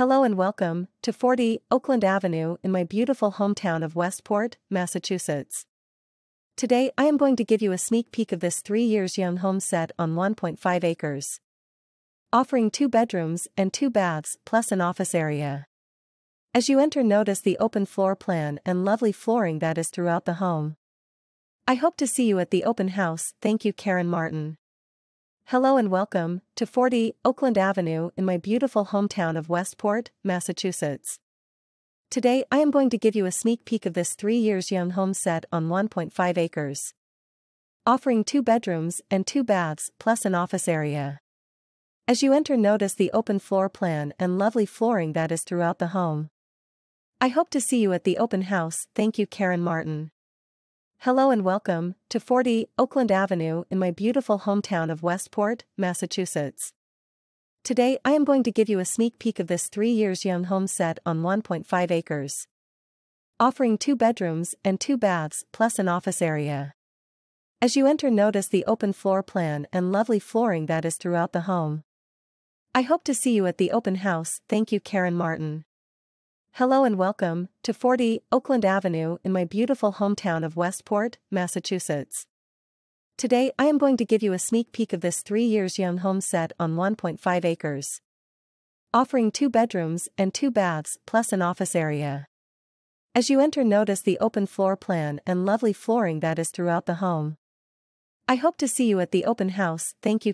Hello and welcome to 40 Oakland Avenue in my beautiful hometown of Westport, Massachusetts. Today I am going to give you a sneak peek of this 3 years young home set on 1.5 acres. Offering 2 bedrooms and 2 baths plus an office area. As you enter notice the open floor plan and lovely flooring that is throughout the home. I hope to see you at the open house, thank you Karen Martin. Hello and welcome to 40 Oakland Avenue in my beautiful hometown of Westport, Massachusetts. Today I am going to give you a sneak peek of this 3 years young home set on 1.5 acres. Offering 2 bedrooms and 2 baths plus an office area. As you enter notice the open floor plan and lovely flooring that is throughout the home. I hope to see you at the open house, thank you Karen Martin. Hello and welcome to 40 Oakland Avenue in my beautiful hometown of Westport, Massachusetts. Today I am going to give you a sneak peek of this 3 years young home set on 1.5 acres. Offering 2 bedrooms and 2 baths plus an office area. As you enter notice the open floor plan and lovely flooring that is throughout the home. I hope to see you at the open house, thank you Karen Martin. Hello and welcome to 40 Oakland Avenue in my beautiful hometown of Westport, Massachusetts. Today I am going to give you a sneak peek of this 3 years young home set on 1.5 acres. Offering 2 bedrooms and 2 baths plus an office area. As you enter notice the open floor plan and lovely flooring that is throughout the home. I hope to see you at the open house, thank you